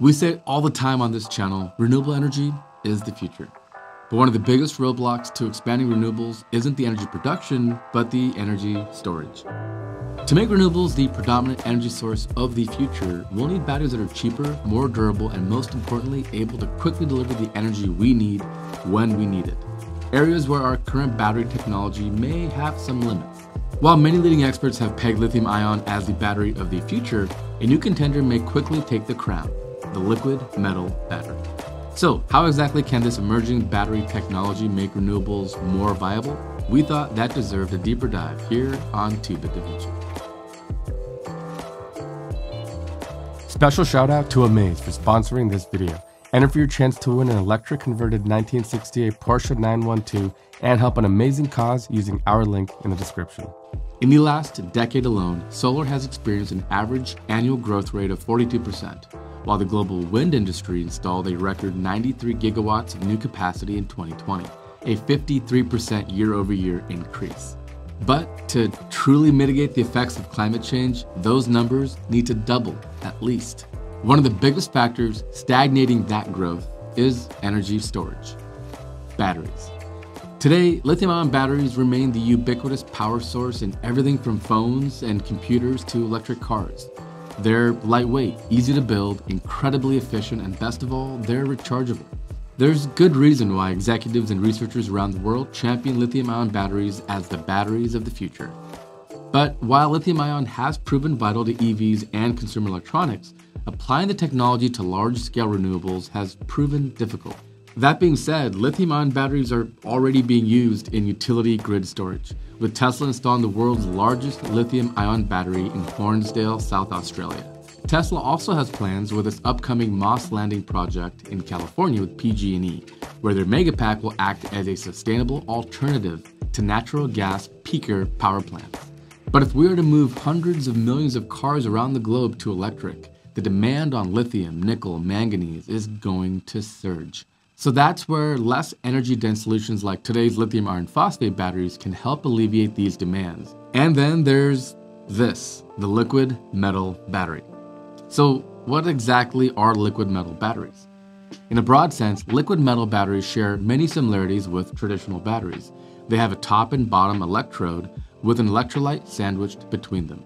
We say all the time on this channel renewable energy is the future. But one of the biggest roadblocks to expanding renewables isn't the energy production, but the energy storage. To make renewables the predominant energy source of the future, we'll need batteries that are cheaper, more durable, and most importantly, able to quickly deliver the energy we need when we need it. Areas where our current battery technology may have some limits. While many leading experts have pegged lithium ion as the battery of the future, a new contender may quickly take the crown the liquid metal battery. So, how exactly can this emerging battery technology make renewables more viable? We thought that deserved a deeper dive here on 2-Bit Da Vinci. Special shout out to Omaze for sponsoring this video. Enter for your chance to win an electric converted 1968 Porsche 912 and help an amazing cause using our link in the description. In the last decade alone, solar has experienced an average annual growth rate of 42%, while the global wind industry installed a record 93 gigawatts of new capacity in 2020, a 53% year over year increase. But to truly mitigate the effects of climate change, those numbers need to double at least. One of the biggest factors stagnating that growth is energy storage batteries. Today, lithium ion batteries remain the ubiquitous power source in everything from phones and computers to electric cars. They're lightweight, easy to build, incredibly efficient, and best of all, they're rechargeable. There's good reason why executives and researchers around the world champion lithium ion batteries as the batteries of the future. But while lithium ion has proven vital to EVs and consumer electronics, applying the technology to large scale renewables has proven difficult. That being said, lithium ion batteries are already being used in utility grid storage, with Tesla installing the world's largest lithium ion battery in Hornsdale, South Australia. Tesla also has plans with its upcoming Moss Landing project in California with PG&E, where their Megapack will act as a sustainable alternative to natural gas peaker power plants. But if we are to move hundreds of millions of cars around the globe to electric, the demand on lithium, nickel, manganese is going to surge. So that's where less energy dense solutions like today's lithium iron phosphate batteries can help alleviate these demands. And then there's this, the liquid metal battery. So what exactly are liquid metal batteries? In a broad sense, liquid metal batteries share many similarities with traditional batteries. They have a top and bottom electrode with an electrolyte sandwiched between them.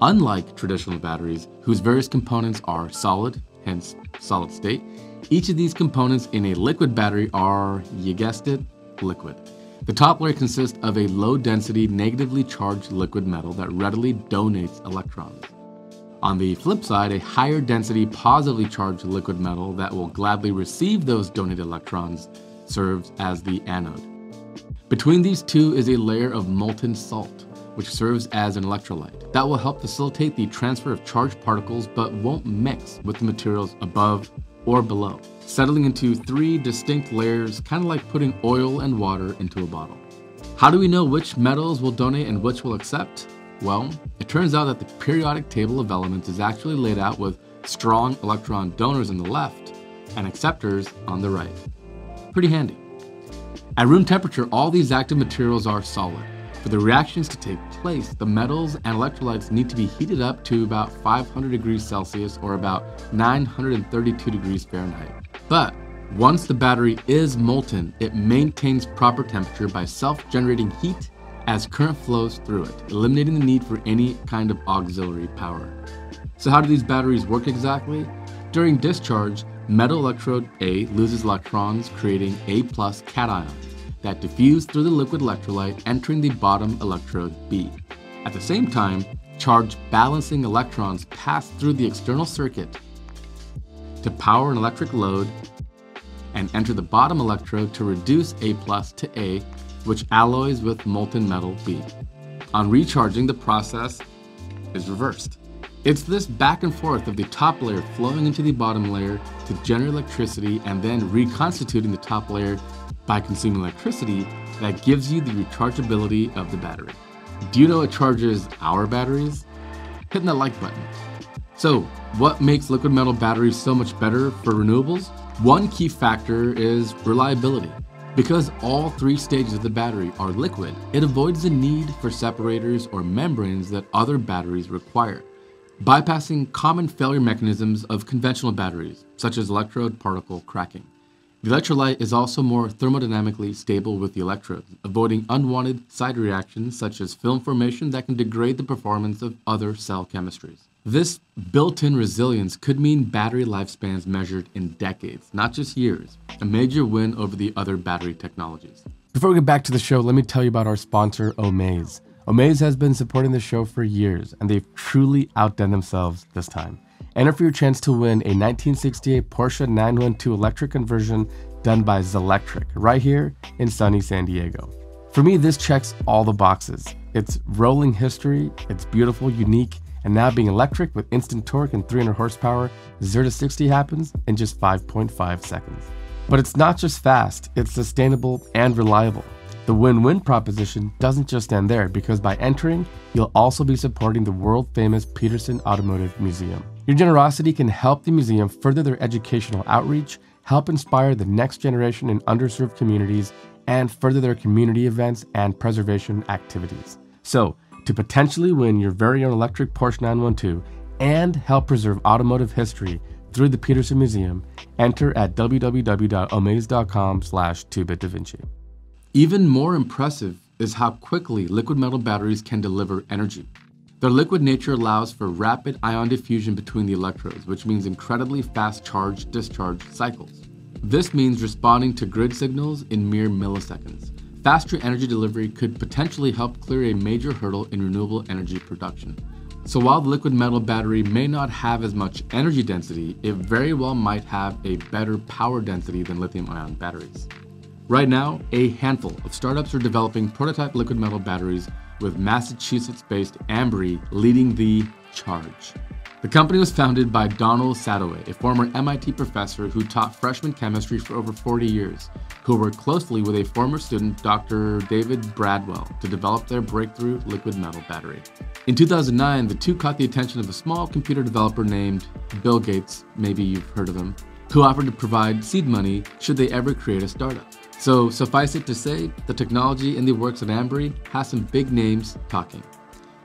Unlike traditional batteries, whose various components are solid, hence solid state, each of these components in a liquid battery are, you guessed it, liquid. The top layer consists of a low density negatively charged liquid metal that readily donates electrons. On the flip side, a higher density positively charged liquid metal that will gladly receive those donated electrons serves as the anode. Between these two is a layer of molten salt, which serves as an electrolyte. That will help facilitate the transfer of charged particles but won't mix with the materials above or below, settling into three distinct layers, kind of like putting oil and water into a bottle. How do we know which metals will donate and which will accept? Well, it turns out that the periodic table of elements is actually laid out with strong electron donors on the left and acceptors on the right. Pretty handy. At room temperature, all these active materials are solid. For the reactions to take place, the metals and electrolytes need to be heated up to about 500 degrees Celsius or about 932 degrees Fahrenheit. But once the battery is molten, it maintains proper temperature by self-generating heat as current flows through it, eliminating the need for any kind of auxiliary power. So how do these batteries work exactly? During discharge, metal electrode A loses electrons, creating A plus cations that diffuse through the liquid electrolyte entering the bottom electrode B. At the same time, charge balancing electrons pass through the external circuit to power an electric load and enter the bottom electrode to reduce A plus to A, which alloys with molten metal B. On recharging, the process is reversed. It's this back and forth of the top layer flowing into the bottom layer to generate electricity and then reconstituting the top layer by consuming electricity that gives you the rechargeability of the battery. Do you know what charges our batteries? Hitting that like button. So, what makes liquid metal batteries so much better for renewables? One key factor is reliability. Because all three stages of the battery are liquid, it avoids the need for separators or membranes that other batteries require. bypassing common failure mechanisms of conventional batteries, such as electrode particle cracking. The electrolyte is also more thermodynamically stable with the electrodes, avoiding unwanted side reactions such as film formation that can degrade the performance of other cell chemistries. This built in resilience could mean battery lifespans measured in decades, not just years, a major win over the other battery technologies. Before we get back to the show, let me tell you about our sponsor, Omaze. Omaze has been supporting the show for years, and they've truly outdone themselves this time. Enter for your chance to win a 1968 Porsche 912 electric conversion done by Zelectric right here in sunny San Diego. For me, this checks all the boxes. It's rolling history, it's beautiful, unique, and now being electric with instant torque and 300 horsepower, 0 to 60 happens in just 5.5 seconds. But it's not just fast, it's sustainable and reliable. The win win proposition doesn't just end there because by entering, you'll also be supporting the world famous Peterson Automotive Museum. Your generosity can help the museum further their educational outreach, help inspire the next generation in underserved communities, and further their community events and preservation activities. So, to potentially win your very own electric Porsche 912 and help preserve automotive history through the Peterson Museum, enter at www.omaze.com slash 2bitdavinci. Even more impressive is how quickly liquid metal batteries can deliver energy. Their liquid nature allows for rapid ion diffusion between the electrodes, which means incredibly fast charge discharge cycles. This means responding to grid signals in mere milliseconds. Faster energy delivery could potentially help clear a major hurdle in renewable energy production. So while the liquid metal battery may not have as much energy density, it very well might have a better power density than lithium ion batteries. Right now, a handful of startups are developing prototype liquid metal batteries with Massachusetts based Ambri leading the charge. The company was founded by Donald Sadoway, a former MIT professor who taught freshman chemistry for over 40 years, who worked closely with a former student, Dr. David Bradwell, to develop their breakthrough liquid metal battery. In 2009, the two caught the attention of a small computer developer named Bill Gates, maybe you've heard of him, who offered to provide seed money should they ever create a startup. So suffice it to say, the technology in the works of Ambri has some big names talking.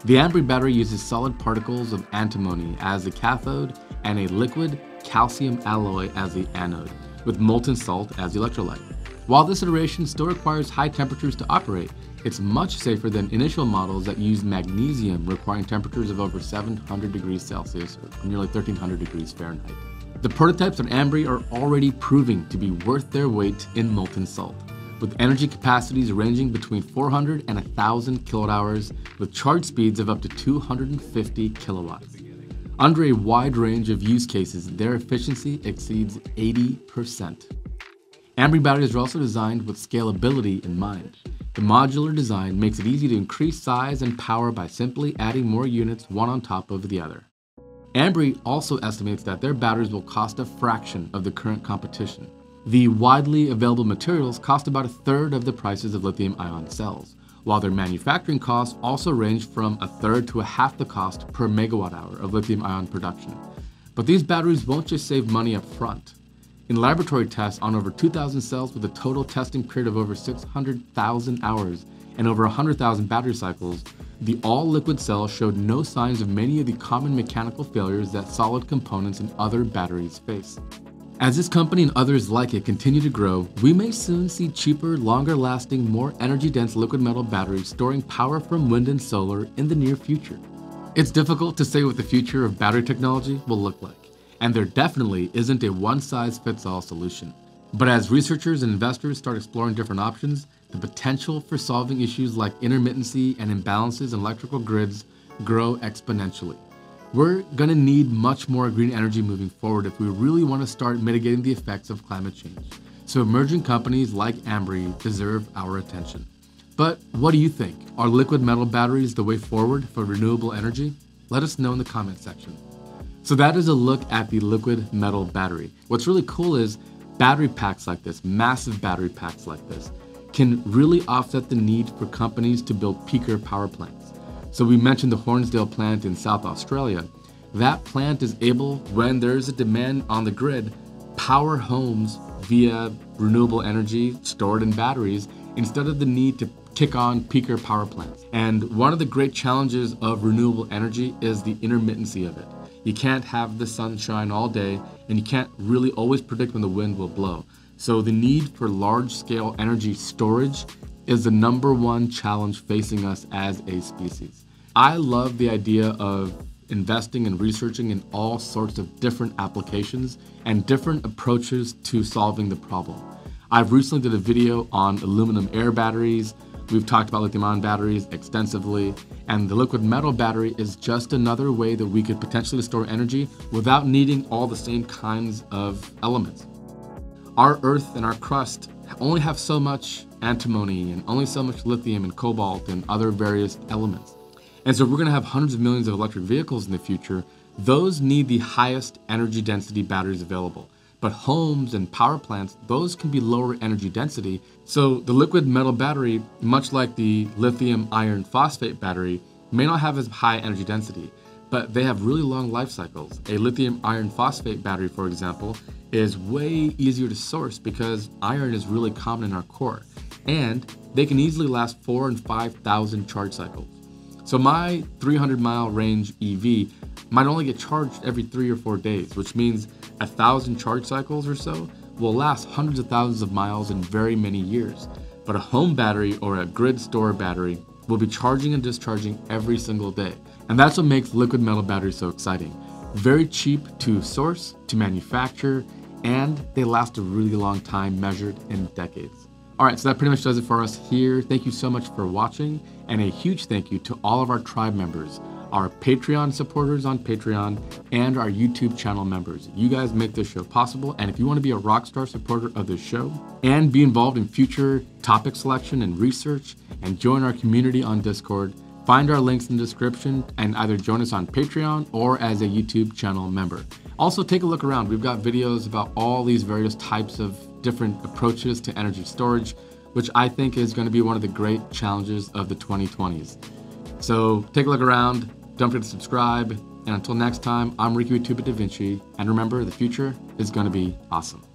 The Ambri battery uses solid particles of antimony as the cathode and a liquid calcium alloy as the anode, with molten salt as the electrolyte. While this iteration still requires high temperatures to operate, it's much safer than initial models that used magnesium requiring temperatures of over 700 degrees Celsius or nearly 1300 degrees Fahrenheit. The prototypes on Ambri are already proving to be worth their weight in molten salt, with energy capacities ranging between 400 and 1,000 kilowatt hours, with charge speeds of up to 250 kilowatts. Under a wide range of use cases, their efficiency exceeds 80%. Ambri batteries are also designed with scalability in mind. The modular design makes it easy to increase size and power by simply adding more units one on top of the other. Ambri also estimates that their batteries will cost a fraction of the current competition. The widely available materials cost about a third of the prices of lithium ion cells, while their manufacturing costs also range from a third to a half the cost per megawatt hour of lithium ion production. But these batteries won't just save money up front. In laboratory tests on over 2,000 cells with a total testing period of over 600,000 hours and over 100,000 battery cycles, the all liquid cell showed no signs of many of the common mechanical failures that solid components in other batteries face. As this company and others like it continue to grow, we may soon see cheaper, longer lasting, more energy dense liquid metal batteries storing power from wind and solar in the near future. It's difficult to say what the future of battery technology will look like, and there definitely isn't a one size fits all solution. But as researchers and investors start exploring different options, the potential for solving issues like intermittency and imbalances in electrical grids grow exponentially. We're going to need much more green energy moving forward if we really want to start mitigating the effects of climate change. So, emerging companies like Ambri deserve our attention. But what do you think? Are liquid metal batteries the way forward for renewable energy? Let us know in the comment section. So, that is a look at the liquid metal battery. What's really cool is battery packs like this, massive battery packs like this, can really offset the need for companies to build peaker power plants. So we mentioned the Hornsdale plant in South Australia. That plant is able, when there's a demand on the grid, power homes via renewable energy stored in batteries instead of the need to kick on peaker power plants. And one of the great challenges of renewable energy is the intermittency of it. You can't have the sunshine all day, and you can't really always predict when the wind will blow. So, the need for large scale energy storage is the number one challenge facing us as a species. I love the idea of investing and researching in all sorts of different applications and different approaches to solving the problem. I've recently did a video on aluminum air batteries. We've talked about lithium ion batteries extensively, and the liquid metal battery is just another way that we could potentially store energy without needing all the same kinds of elements. Our Earth and our crust only have so much antimony and only so much lithium and cobalt and other various elements. And so, we're going to have hundreds of millions of electric vehicles in the future, those need the highest energy density batteries available. But homes and power plants, those can be lower energy density. So, the liquid metal battery, much like the lithium iron phosphate battery, may not have as high energy density, but they have really long life cycles. A lithium iron phosphate battery, for example, is way easier to source because iron is really common in our core, and they can easily last four and 5,000 charge cycles. So my 300 mile range EV might only get charged every three or four days, which means a thousand charge cycles or so will last hundreds of thousands of miles in very many years. But a home battery or a grid store battery will be charging and discharging every single day. And that's what makes liquid metal batteries so exciting. Very cheap to source, to manufacture, and they last a really long time measured in decades. All right, so that pretty much does it for us here. Thank you so much for watching, and a huge thank you to all of our tribe members, our Patreon supporters on Patreon, and our YouTube channel members. You guys make this show possible, and if you want to be a rockstar supporter of this show and be involved in future topic selection and research, and join our community on Discord, find our links in the description and either join us on Patreon or as a YouTube channel member. Also, take a look around. We've got videos about all these various types of different approaches to energy storage, which I think is going to be one of the great challenges of the 2020s. So take a look around, don't forget to subscribe, and until next time, I'm Ricky Two Bit Da Vinci, and remember, the future is going to be awesome.